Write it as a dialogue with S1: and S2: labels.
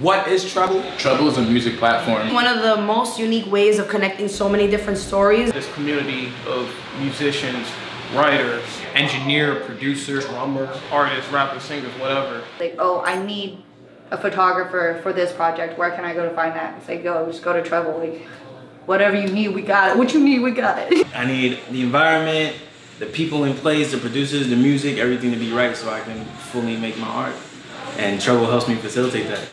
S1: What is Treble?
S2: Treble is a music platform.
S3: One of the most unique ways of connecting so many different stories.
S4: This community of musicians, writers, engineer, producer, drummer, artists, rappers, singers, whatever.
S5: Like, oh, I need a photographer for this project. Where can I go to find that? It's like, go, just go to Treble. Like, whatever you need, we got it. What you need, we got it.
S6: I need the environment, the people in place, the producers, the music, everything to be right so I can fully make my art. And Treble helps me facilitate that.